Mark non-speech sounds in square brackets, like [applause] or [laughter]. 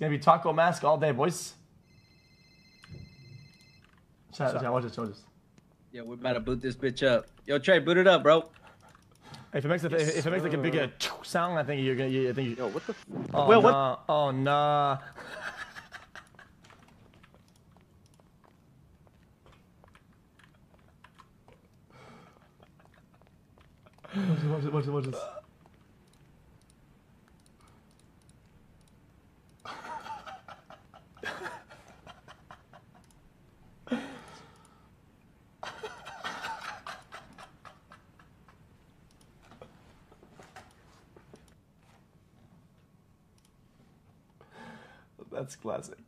gonna be taco mask all day, boys. Chat, chat, watch this, watch this. Yeah, we're about to boot this bitch up. Yo, Trey, boot it up, bro. If it makes a, if, if it makes like a big uh, sound, I think you're gonna. You, I think you. Yo, what the? Oh, Will, what? nah. Oh nah. [laughs] Watch this, watch this, watch this, watch this. That's classic.